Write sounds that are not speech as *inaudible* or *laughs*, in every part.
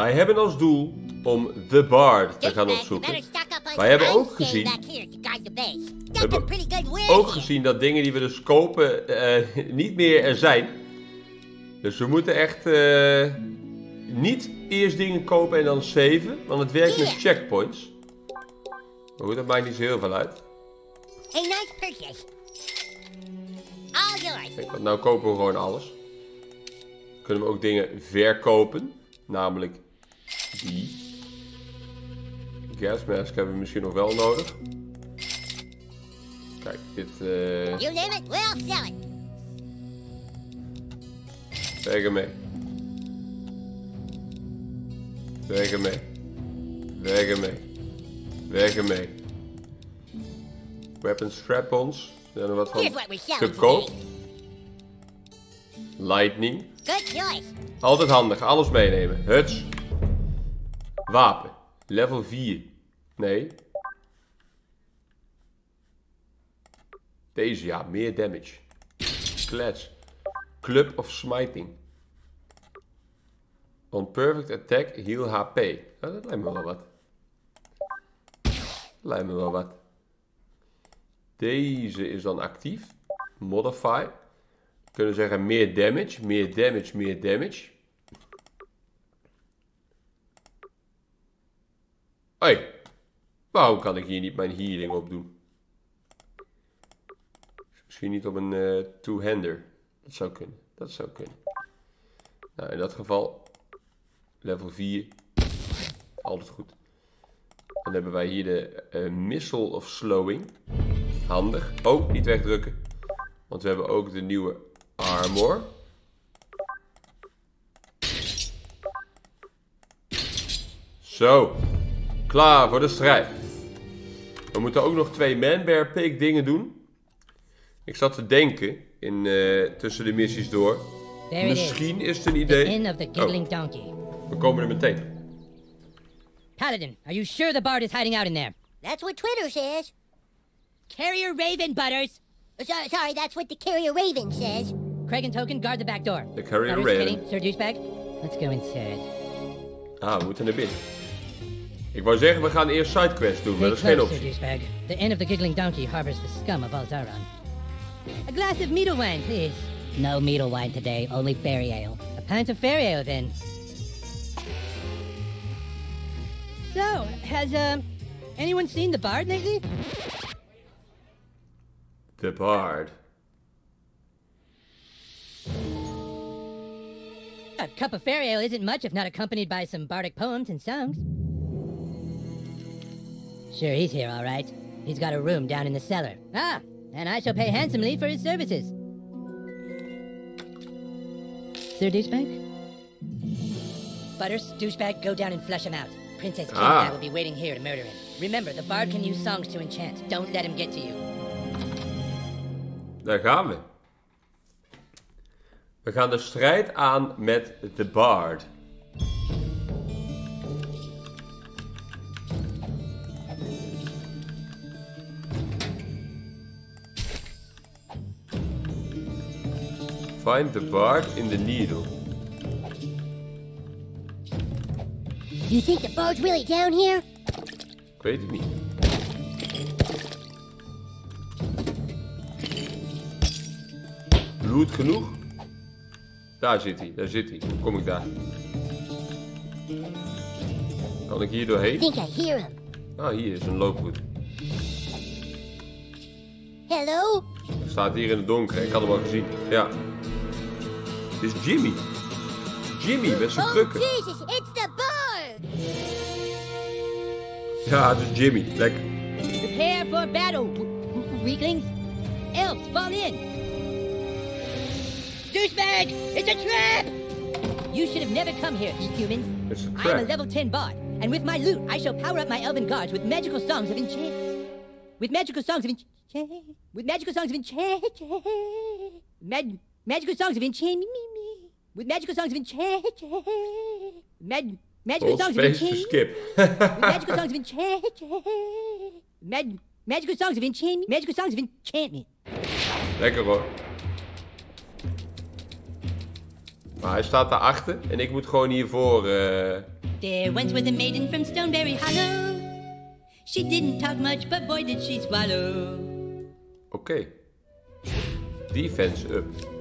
Wij hebben als doel om The Bard te gaan opzoeken. Wij hebben ook gezien, we hebben ook gezien dat dingen die we dus kopen uh, *laughs* niet meer er zijn. Dus we moeten echt uh, niet eerst dingen kopen en dan saven, want het werkt met checkpoints. Maar goed, dat maakt niet zo heel veel uit. A nice purchase. All yours. Kijk, want nou kopen we gewoon alles. Kunnen we ook dingen verkopen. Namelijk die. Gasmask hebben we misschien nog wel nodig. Kijk, dit... Uh... You name it, we'll sell it. Weg ermee. Weg ermee. Weg ermee. Weg ermee. Weapon strap-ons. Zijn er wat van te koop. Lightning. Altijd handig, alles meenemen. Huts. Wapen. Level 4. Nee. Deze, ja, meer damage. Klets. Club of Smiting. On perfect attack, heal HP. Dat lijkt me wel wat. lijkt me wel wat. Deze is dan actief. Modify. Kunnen zeggen meer damage, meer damage, meer damage. Hé, waarom kan ik hier niet mijn healing op doen? Misschien niet op een uh, two-hander. Dat zou kunnen, dat zou kunnen. Nou, in dat geval level 4. Altijd goed. Dan hebben wij hier de uh, Missile of Slowing. Handig. Oh, niet wegdrukken. Want we hebben ook de nieuwe Armor. Zo. Klaar voor de strijd. We moeten ook nog twee manbear pig dingen doen. Ik zat te denken in, uh, tussen de missies door. Misschien is het een idee. The inn of the giggling oh. donkey. We komen er meteen. Paladin, are you sure the bard is hiding out in there? That's what Twitter says. Carrier Raven Butters. Sorry, sorry, that's what the Carrier Raven says. Craig and Token, guard the back door. The Carrier Butters, Raven. Sir Douchebag, let's go inside. Ah, we moeten naar binnen. Ik wou zeggen, we gaan eerst sidequests doen, maar dat is geen optie. The inn of the giggling donkey harbors the scum of Alzaron. A glass of meadle wine, please. No meadle wine today, only fairy ale. A pint of fairy ale, then. So, has, uh, anyone seen the bard lately? The Bard. A cup of fairy ale isn't much if not accompanied by some bardic poems and songs. Sure, he's here, all right. He's got a room down in the cellar. Ah, and I shall pay handsomely for his services. Sir Douchebag? Butters, Douchebag, go down and flush him out. Princess King and I Ah. will be waiting here to murder him. Remember, the bard can use songs to enchant. Don't let him get to you. Daar gaan we. We gaan de strijd aan met The Bard. Find the Bard in the Needle. You think the bard's really down here? Ik weet het niet. Bloed genoeg? Daar zit hij, daar zit hij. Hoe kom ik daar? Kan ik hier I doorheen? think I hear him. Ah, hier is een looproute. Hello? Staat hier in het donker. Ik had hem al gezien. Ja. Is Jimmy. Jimmy met zijn Oh, krukken. Jesus, it's the bard! *laughs* Ja, ah, het is Jimmy. Lekker. Prepare for battle, weaklings. Elves, fall in. Douchebag, it's a trap! You should have never come here, humans. It's a I'm a level 10 bard, and with my loot, I shall power up my elven guards with magical songs of enchant. With magical songs of enchant. With magical songs of enchant. *laughs* Mag- magical songs of enchant. With magical songs of enchant. Mag- magical songs of space to enchant. skip. Magical songs of enchant. Mag- magical songs of enchantment. Magical songs of enchantment. Lekker hoor. Maar hij staat daarachter en ik moet gewoon hiervoor eh There once was a maiden from Stoneberry Hollow. She didn't talk much, but boy did she swallow. Oké. Okay. Defense up.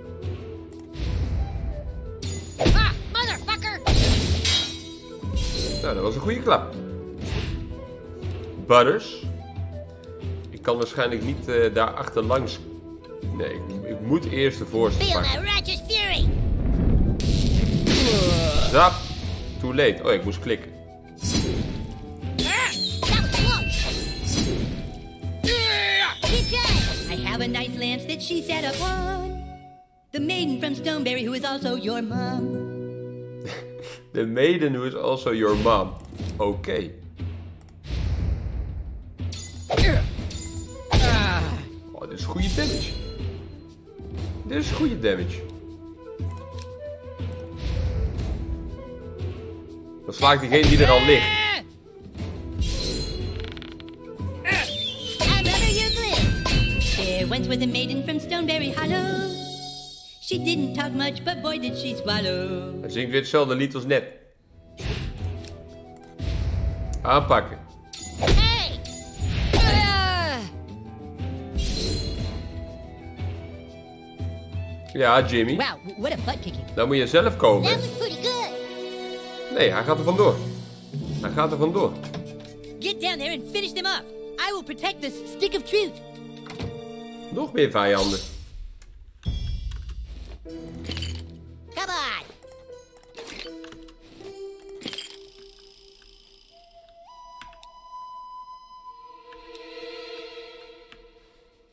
Nou, dat was een goede klap. Butters. Ik kan waarschijnlijk niet uh, daar achterlangs. Nee, ik, ik, moet eerst de voorste pakken. fury! Zap. Too late. Oh, ik moest klikken. A nice lance that she set up on. The maiden from Stoneberry who is also your mom. The maiden who is also your mom. Okay. Oh, dit is goede damage. Dit is goede damage. Dan sla ik diegene die er al ligt. Once was a maiden from Stoneberry Hollow. She didn't talk much, but boy did she swallow. Hij zingt weer hetzelfde lied als net. Aanpakken. Hey! Ja, Jimmy. Wow, what a butt kicking. Dan moet je zelf komen. That was pretty good! Nee, hij gaat er vandoor. Hij gaat er vandoor. Get down there and finish them off. I will protect the stick of truth. Nog meer vijanden.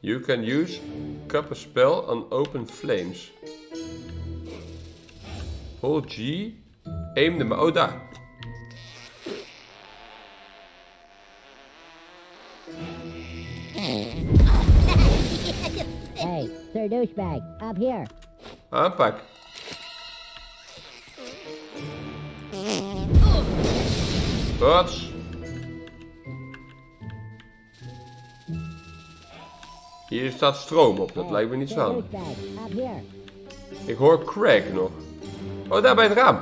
You can use cup a spell on open flames. Hold G. Aim de... Oh, daar. hey, Sir Douchebag, up here. Aanpak. Wat? Hier staat stroom op, dat lijkt me niet zo. Ik hoor crack nog. Oh, daar bij het raam.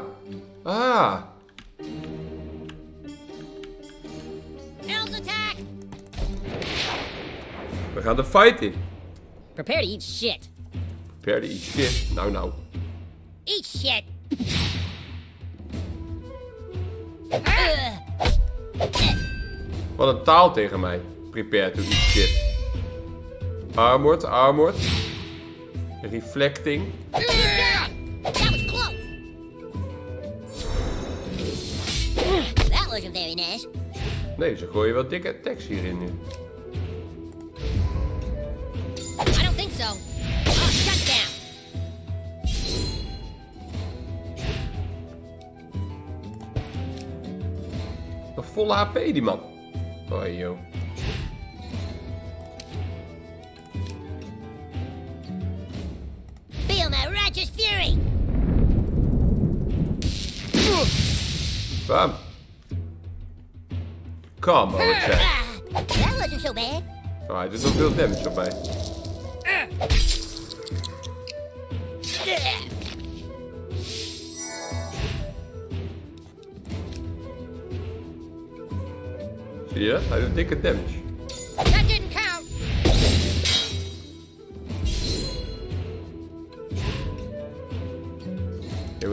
Ah, we gaan de fight in. Prepare to eat shit. Prepare to eat shit. Nou, nou. Eat shit! Wat een taal tegen mij. Prepare to eat shit. Armored, armored. Reflecting. That was close! That wasn't very nice. Nee, ze gooien wel dikke attacks hierin nu. I don't think so. Oh, shut down! Nog volle HP die man. Oh joh. My righteous fury! Bam. Combo attack. Ah, that wasn't so bad. Oh, hij doet nog veel damage op mij. Zie je dat? Hij doet dikke damage.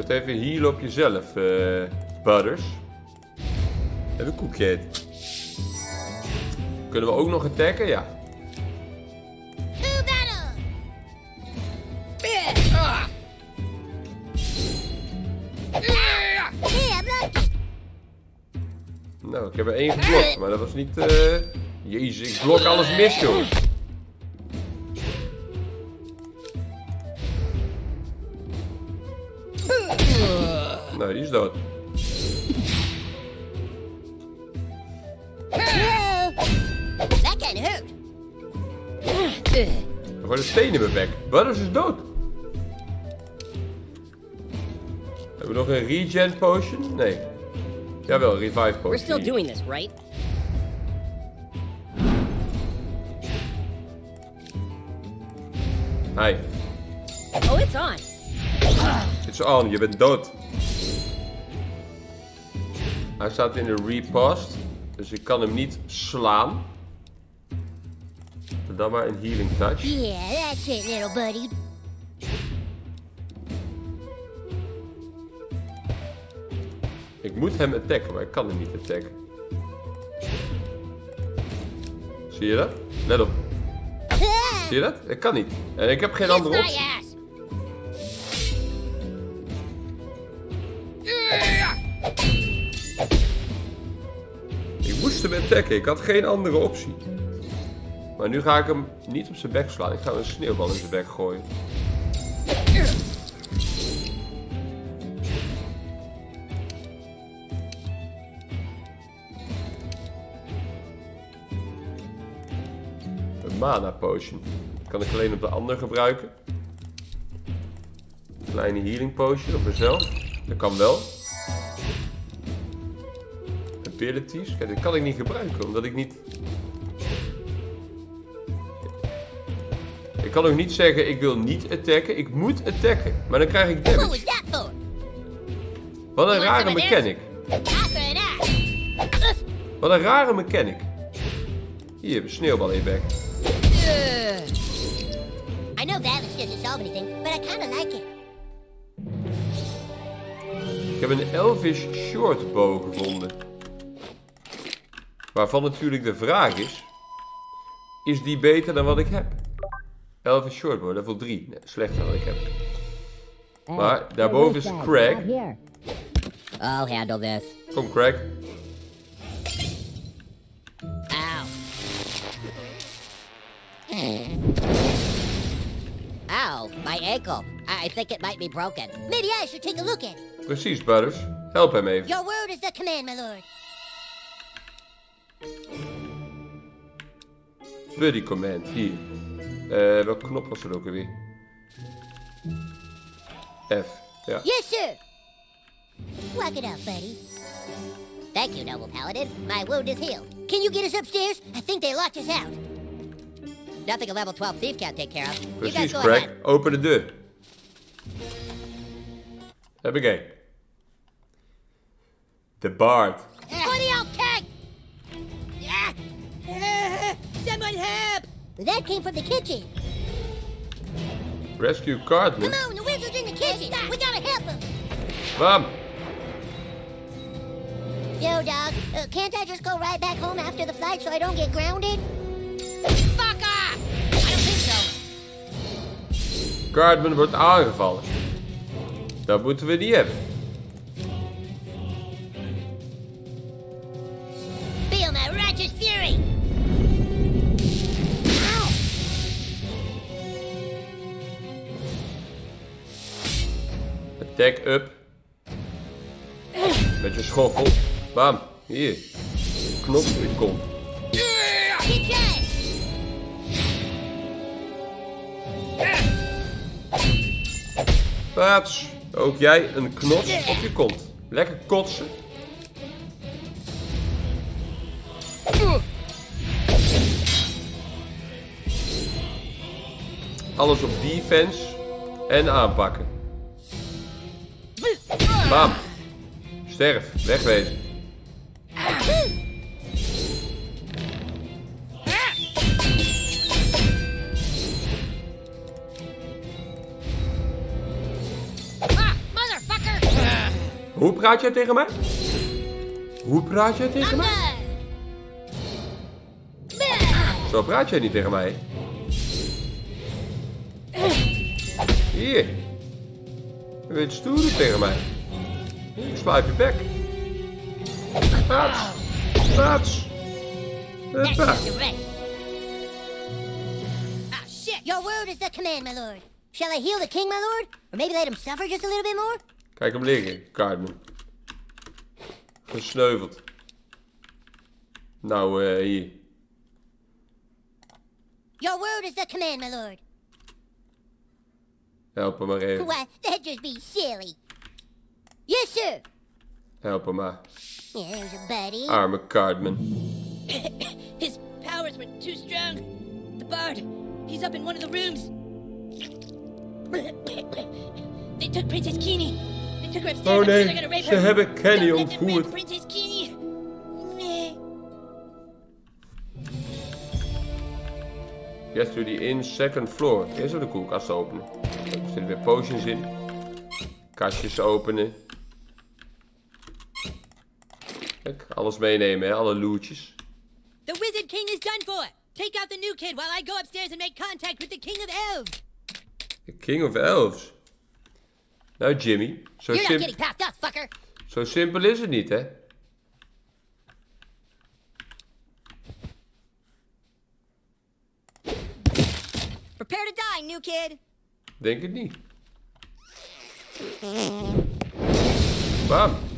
Moet even heal op jezelf, eh Butters. Even een koekje. Kunnen we ook nog attacken? Ja. Nou, ik heb er één geblokt, maar dat was niet... eh Jezus, ik blok alles mis, joh. Nou, die is dood. That hurt. Gewoon een steen in mijn bek. Is dood. Hebben we nog een regen potion? Nee. Jawel, revive potion. We're still doing this, right? Hi. Oh, it's on. It's on, je bent dood. Hij staat in de repost. Dus ik kan hem niet slaan. Dan maar een healing touch. Yeah, that's it, little buddy. Ik moet hem attacken, maar ik kan hem niet attacken. Zie je dat? Let op. *laughs* Zie je dat? Ik kan niet. En ik heb geen andere optie. Attacken, ik had geen andere optie. Maar nu ga ik hem niet op zijn bek slaan. Ik ga hem een sneeuwbal in zijn bek gooien. Een mana potion. Kan ik alleen op de ander gebruiken. Kleine healing potion op mezelf. Dat kan wel. Abilities. Kijk, dat kan ik niet gebruiken, omdat ik niet... Ik kan ook niet zeggen, ik wil niet attacken. Ik moet attacken. Maar dan krijg ik damage. Wat een rare mechanic. Wat een rare mechanic. Hier, een sneeuwbal in je bek. I know violence doesn't solve anything, but I kinda like it. Ik heb een Elvish shortbow gevonden. Waarvan natuurlijk de vraag is... Is die beter dan wat ik heb? Elvish shortbow, level 3. Nee, slechter dan wat ik heb. Maar daarboven is Craig. I'll handle this. Kom Craig. Ow. Ow, my ankle. I I think it might be broken. Maybe I should take a look at it. Precies, Butters. Help hem even. Your word is the command, my lord. Buddy command, hier. Eh, welke knop was er ook alweer? F. Ja. Yes, sir. Walk it up, buddy. Thank you, noble paladin. My wound is healed. Can you get us upstairs? I think they locked us out. Nothing a level 12 thief can't take care of. You guys Precies, go Craig. ahead. Open de deur. Heb ik. De Bard. Help! That came from the kitchen. Rescue Cartman. Come on, the wizard's in the kitchen. We gotta help him. Bam! Yo, dog, uh, can't I just go right back home after the flight so I don't get grounded? Fuck off! I don't think so. Cartman wordt aangevallen. Dat moeten we niet hebben. Attack up. Met je schoffel. Bam. Hier. Knop in your Paats. Ook jij een knop op je kont. Lekker kotsen. Alles op defense. En aanpakken. Bam. Sterf. Wegwezen. Hoe praat jij tegen mij? Hoe praat jij tegen mij? Zo praat jij niet tegen mij. Hier. Je bent stoer tegen mij. Op je bek. Paats. Paats. Eh, paats. Ah, shit! Your word is the command, my lord. Shall I heal the king, my lord? Or maybe let him suffer just a little bit more? Kijk hem liggen, Cartman. Gesneuveld. Nou, eh, hier. Your word is the command, my lord. Help hem maar even. Why, that'd just be silly. Yes, sir. Help him uh, out. Buddy. Arme Cardman. *coughs* His powers were too strong. The bard, he's up in one of the rooms. *coughs* they took Princess Kini. They took her upstairs. Oh nee, sure ze her. hebben Kenny ontvoerd. Princess Kini. Nee. To the in second floor. Eerst de koelkast openen. Er zitten weer potions in. Kastjes openen. Kijk, alles meenemen, hè? alle lootjes. The Wizard King is done for. Take out the new kid while I go upstairs and make contact with the King of Elves. The King of Elves. Nou, Jimmy, zo, sim past zo simpel is het niet, hè? Prepare to die, new kid. Denk het niet. Bam.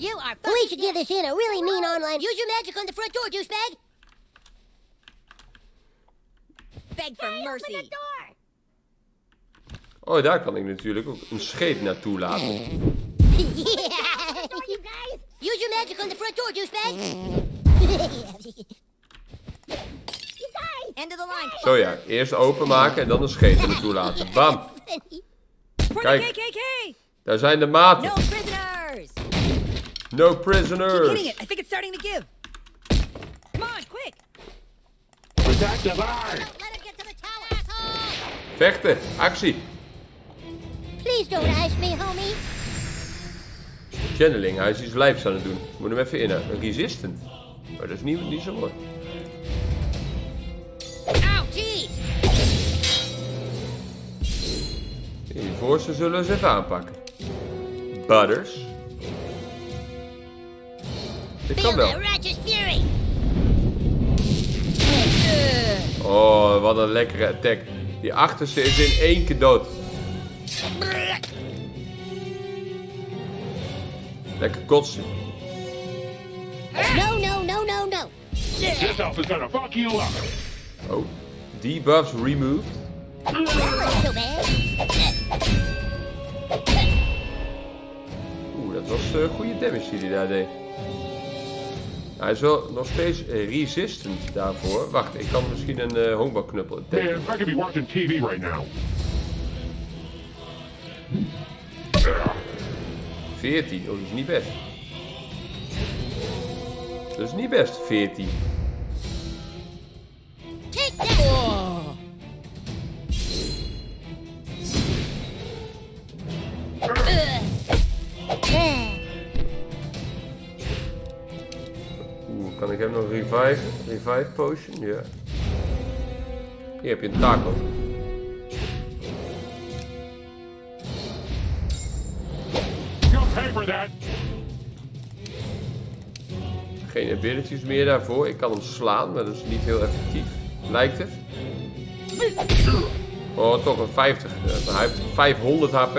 You are We should give this in a really mean online. Use your magic on the front door, douchebag. Beg for mercy. Oh, daar kan ik natuurlijk ook een scheet naartoe laten. *laughs* Use your magic on the front door, douchebag. End of the line. Zo ja, eerst openmaken en dan een scheet naartoe laten. Bam. Kijk. Daar zijn de maten. No prisoners! Keep hitting it. I think it's starting to give. Come on, quick! Protect the bar! Let him get to the tower, asshole! Vechten, actie. Please don't ice me, homie. Channeling, hij is iets lijfs aan het doen. Moet hem even in. Resistant. Maar dat is niet, niet zo mooi. Die voorste zullen we eens even aanpakken. Butters. Dit kan wel. Oh, wat een lekkere attack. Die achterste is in één keer dood. Lekker kotsen. No, no, no, no, no. This elf is gonna fuck you up! Oh, debuffs removed. Oeh, dat was eh, goede damage die hij daar deed. Hij is wel nog steeds eh, resistant daarvoor. Wacht, ik kan misschien een eh honkbalknuppel Man. I could be watching TV right now. 14, oh, dat is niet best. Dat is niet best, 14. Take that. Kan ik hem nog revive? Revive potion? Ja. Hier heb je een taco. Geen abilities meer daarvoor. Ik kan hem slaan, maar dat is niet heel effectief. Lijkt het. Oh, toch een 50. Eh, maar hij heeft 500 HP.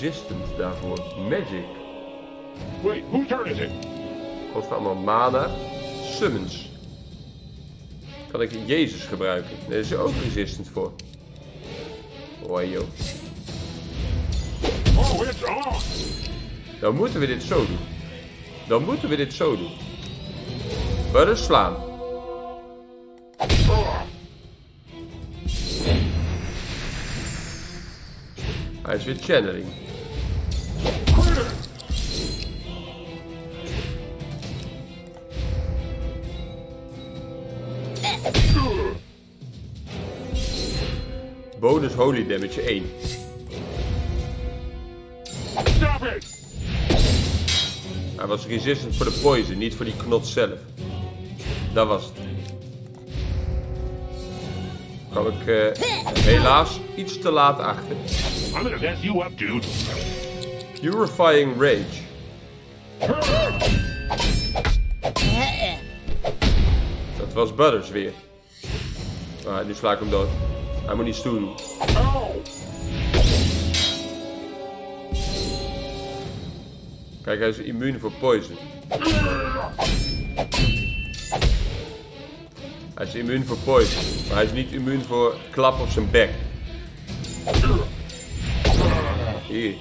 Resistant daarvoor. Magic. Wait, whose turn is it? Kost allemaal mana. Summons. Kan ik Jezus gebruiken? Daar is hij ook resistant voor. Oh joh. Oh, it's on! Dan moeten we dit zo doen. Dan moeten we dit zo doen. Butter slaan. Hij is weer channeling. Bonus holy damage 1. Stop it! Hij was resistant voor de poison, niet voor die knot zelf. Dat was het. Kwam ik eh, helaas iets te laat achter. I'm gonna mess you up, dude. Purifying Rage. Dat was Butters weer. Maar nu sla ik hem dood. Hij moet niet stoer doen. Oh! Kijk, hij is immuun voor poison. Hij is immuun voor poison, maar hij is niet immuun voor klap op zijn bek. Hier.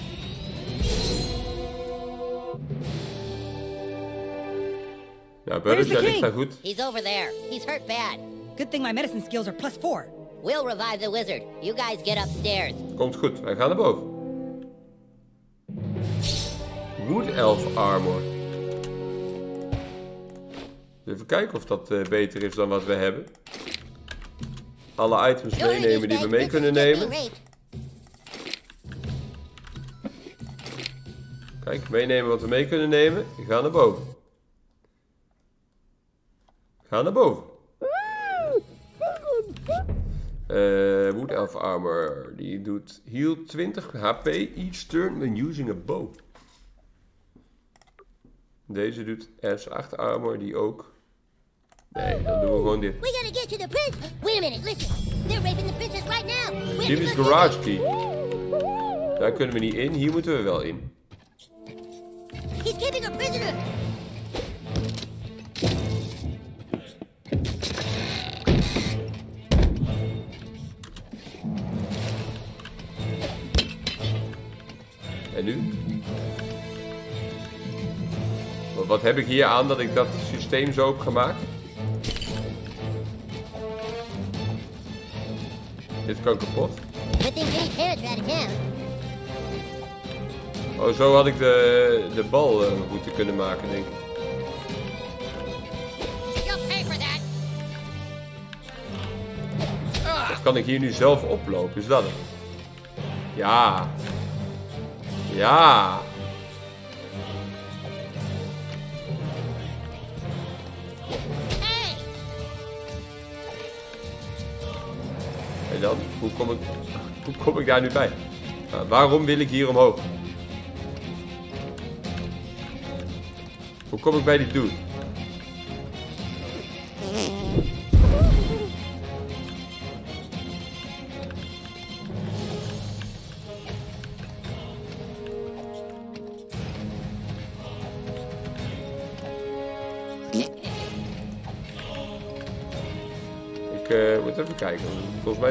Nou, the jij ligt daar goed. He's over there. He's hurt bad. Good thing my medicine skills are plus four. We'll revive the wizard. You guys get upstairs. Komt goed, wij gaan naar boven. Wood Elf Armor. Even kijken of dat eh, beter is dan wat we hebben. Alle items Don't meenemen die we mee kunnen nemen. Kijk, meenemen wat we mee kunnen nemen. Ga naar boven. Ga naar boven. Eh Wood Elf Armor. Die doet heal 20 HP each turn when using a bow. Deze doet S8 Armor, die ook. Nee, dan doen we gewoon dit. We gotta get to the prince. Wait a minute, listen. They're raping the princess right now. To is Garage Key. Daar kunnen we niet in, hier moeten we wel in. He's keeping a prisoner. Wat- heb ik hier aan dat ik dat systeem zo heb gemaakt? Dit kan kapot. Oh, zo had ik de, de bal eh, moeten kunnen maken, denk ik. Of kan ik hier nu zelf oplopen? Is dat het? Ja. Ja. En dan? Hoe kom ik, hoe kom ik daar nu bij? Nou, waarom wil ik hier omhoog? Hoe kom ik bij die dude?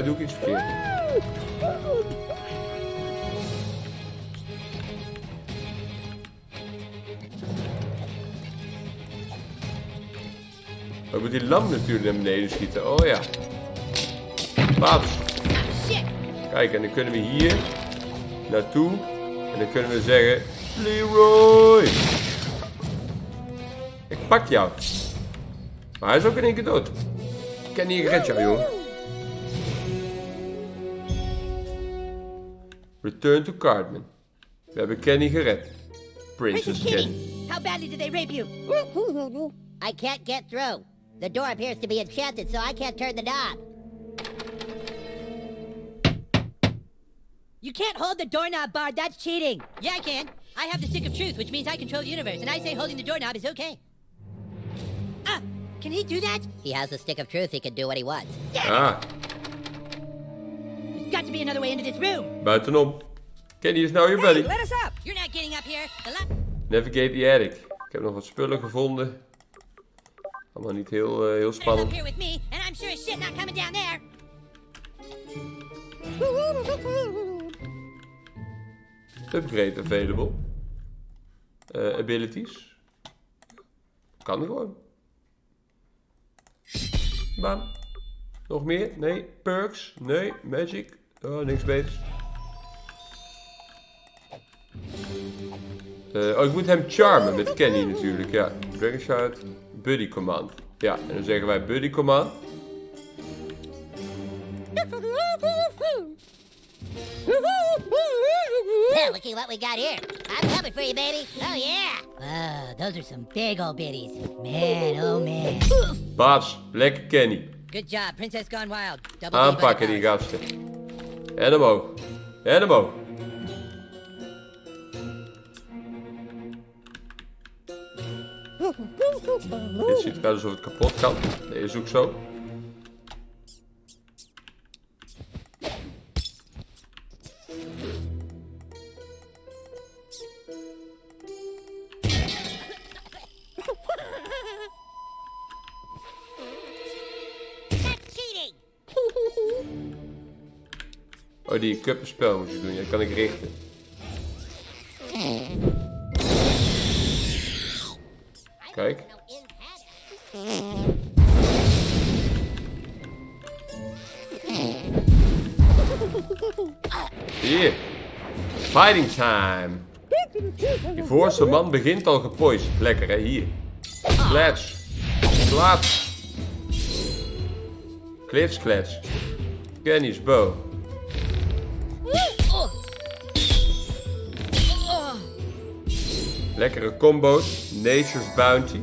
Doe ik iets verkeerd. We moeten die lamp natuurlijk naar beneden schieten. Oh ja. Shit! Kijk, en dan kunnen we hier naartoe. En dan kunnen we zeggen... Leroy! Ik pak jou. Maar hij is ook in één keer dood. Ik ken niet jou, joh. Return to Cartman. We hebben Kenny gered. Princess Kenny. Kitty, how badly did they rape you? I can't get through. The door appears to be enchanted, so I can't turn the knob. You can't hold the doorknob, Bard. That's cheating. Yeah, I can. I have the stick of truth, which means I control the universe, and I say holding the doorknob is okay. Ah, can he do that? He has the stick of truth. He can do what he wants. Ah, There's got to be another way into this room. buitenom. Kenny is nou Hey, buddy. let us up. You're not getting up here. Navigate the attic. Ik heb nog wat spullen gevonden. Allemaal niet heel, eh, heel spannend. here with me, and I'm sure as shit not coming down there. Upgrade available. Eh, abilities. Kan gewoon. Bam. Nog meer? Nee. Perks? Nee. Magic? Oh, niks beters. Eh, oh, ik moet hem charmen met Kenny natuurlijk. Ja. Dragon Shout. Buddy command. Ja, en dan zeggen wij buddy command. Well, looky what we got here. I'm coming for you, baby. Oh, yeah. Oh, those are some big old biddies. Man, oh man. Baas, lekker Kenny. Good job, Princess Gone Wild. Double Aanpakken die gasten. En omhoog. En omhoog. Dit ziet eruit alsof het kapot kan. Dat is ook zo. Oh, die kuppenspel moet je doen. Ja, kan ik richten. Kijk. Hier. Fighting time. Die voorste man begint al gepoised. Lekker hè, hier. Klats. Klits, klets. Kenny's bow. Lekkere combo's. Nature's Bounty.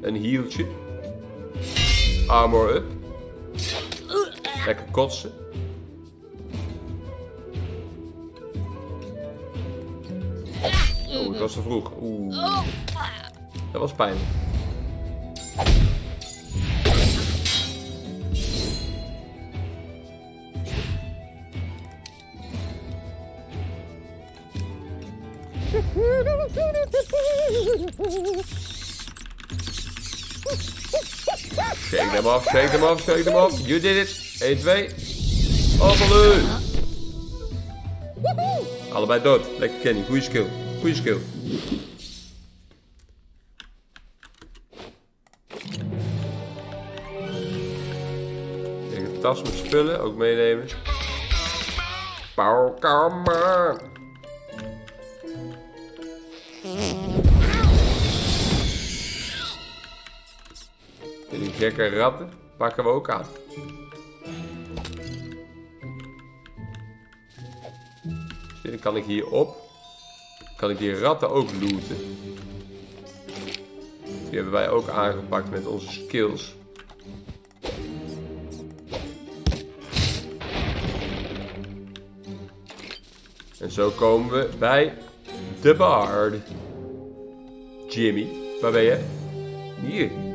Een heeltje. Armor up. Lekker kotsen. Oeh, dat was te vroeg. Oeh. Dat was pijnlijk. Shake them off, shake them off, shake them off. You did it. 1, 2. Appelu. Allebei dood. Lekker Kenny. Goeie skill. Goeie skill. Kijk, een tas met spullen. Ook meenemen. Pauwkamer. Gekke ratten pakken we ook aan. Dan kan ik hier op. Kan ik die ratten ook looten. Die hebben wij ook aangepakt met onze skills. En zo komen we bij de Bard. Jimmy, waar ben je? Hier.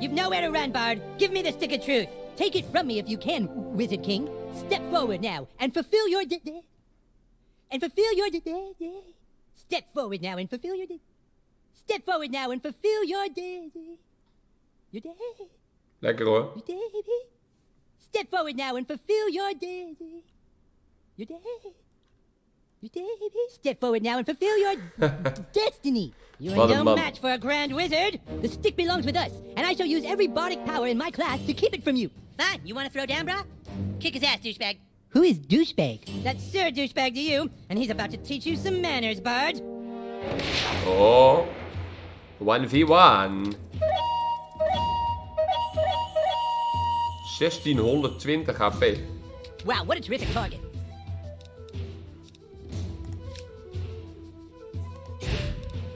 You've nowhere to run, Bard. Give me the stick of truth. Take it from me if you can, Wizard King. Step forward now and fulfill your de- and fulfill your de- Step forward now and fulfill your de- Step forward now and fulfill your de- your day. Lekker hoor. Your day. Step forward now and fulfill your day. Your day. Step forward now and fulfill your *laughs* destiny. You are no man. match for a grand wizard. The stick belongs with us, and I shall use every bardic power in my class to keep it from you. Fine. You want to throw down, brah? Kick his ass, douchebag. Who is douchebag? That's Sir Douchebag to you, and he's about to teach you some manners, Bard. Oh. 1v1. 1620 HP. Wow, what a terrific target.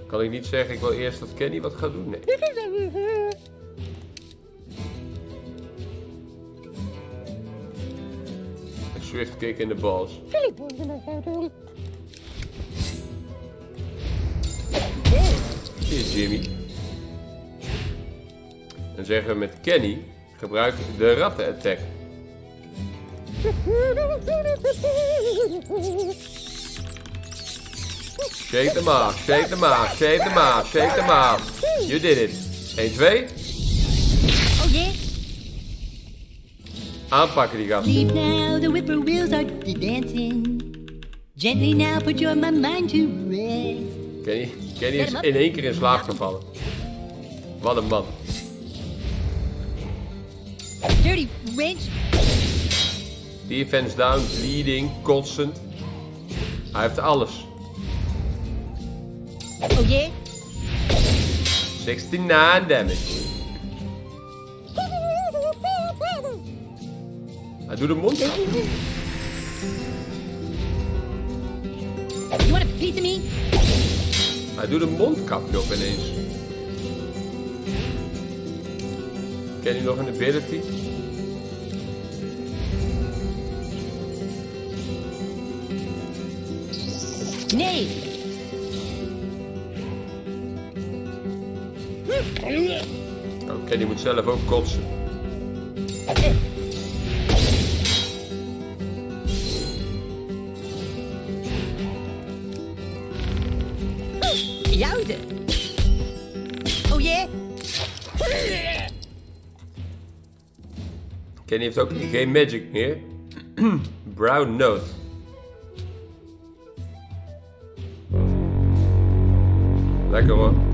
Kan ik niet zeggen, ik wil eerst dat Kenny wat gaat doen? Nee. Swift kick in de balls. Is Jimmy. Dan zeggen we met Kenny, gebruik de ratten attack. Shake them off, shake them off, shake them off, shake them off. You did it. 1, 2. Oh yeah. Aanpakken die. Sleep now, the whippoorwills are dancing. Gently now, put your mind to rest. Kenny, Kenny is in één keer in slaap gevallen. Wat een man. Dirty wrench. Defense down, bleeding, kotsend. Hij heeft alles. Oh yeah. 69 damage. I do the mond. You want a piece of me? Hij doet een mondkapje op ineens. Ken je nog een ability? Nee. Oh, Kenny moet zelf ook kotsen. Jouwde. Oh yeah. Kenny heeft ook geen magic meer. *clears throat* Brown note. Lekker hoor.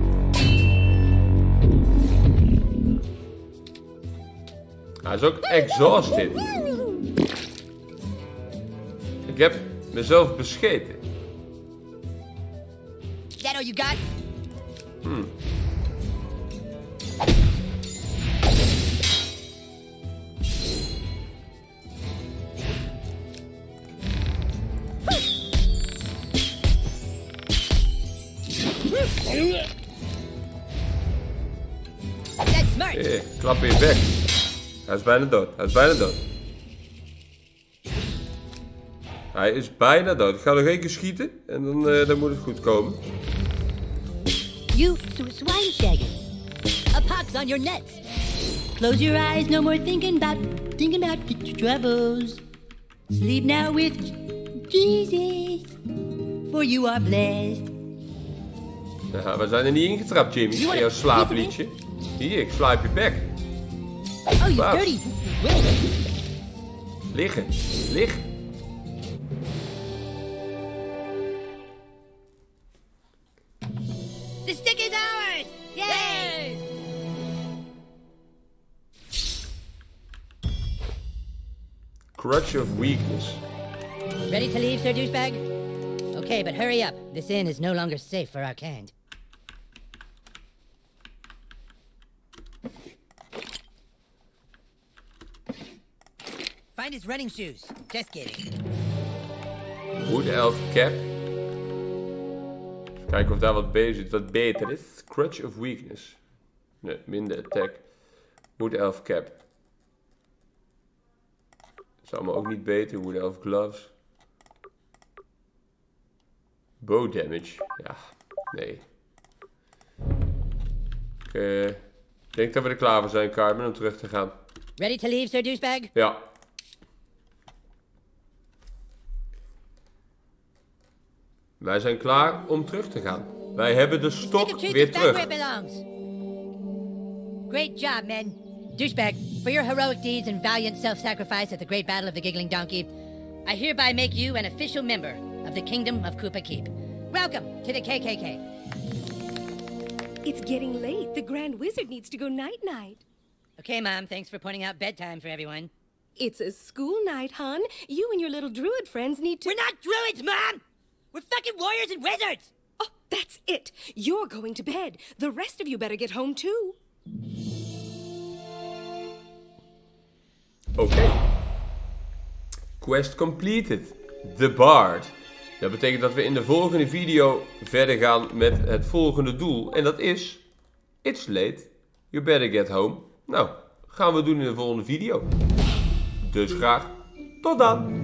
Hij is ook exhausted. Ik heb mezelf bescheten. that all you got? Smart. Eh, klap je bek. Hij is bijna dood. Hij is bijna dood. Hij is bijna dood. Ik ga nog één keer schieten en dan, eh, dan moet het goed komen. You sw- swine shagger. A pox on your nuts. Close your eyes, no more thinking about thinking about your troubles. Sleep now with Jesus, for you are blessed. Ja, we zijn er niet ingetrapt, Jimmy. In jouw slaapliedje. Hier, ik slaap je bek. Oh, you Wow. dirty witch. Liggen. Lig. The stick is ours! Yay! Crutch of weakness. Ready to leave, Sir Douchebag? Okay, but hurry up. This inn is no longer safe for our kind. Find his running shoes. Just kidding. Wood Elf Cap. Even kijken of daar wat, bezig, wat beter is. Crutch of Weakness. Nee, minder attack. Wood Elf Cap. Is allemaal ook niet beter. Wood Elf Gloves. Bow damage. Ja, nee. Ik eh, denk dat we er klaar voor zijn, Carmen, om terug te gaan. Ready to leave, Sir Douchebag? Ja. Wij zijn klaar om terug te gaan. Wij hebben de Stick stok of truth weer is back terug. Great job, men. Douchebag, for your heroic deeds and valiant self-sacrifice at the Great Battle of the Giggling Donkey, I hereby make you an official member of the Kingdom of Koopa Keep. Welcome to the KKK. It's getting late. The Grand Wizard needs to go night night. Okay, Mom, thanks for pointing out bedtime for everyone. It's a school night, hon. You and your little druid friends need to. We're not druids, Mom! We're fucking warriors and wizards! Oh, that's it. You're going to bed. The rest of you better get home too. Oké. Quest completed. The Bard. Dat betekent dat we in de volgende video verder gaan met het volgende doel. En dat is... It's late. You better get home. Nou, gaan we doen in de volgende video. Dus graag tot dan.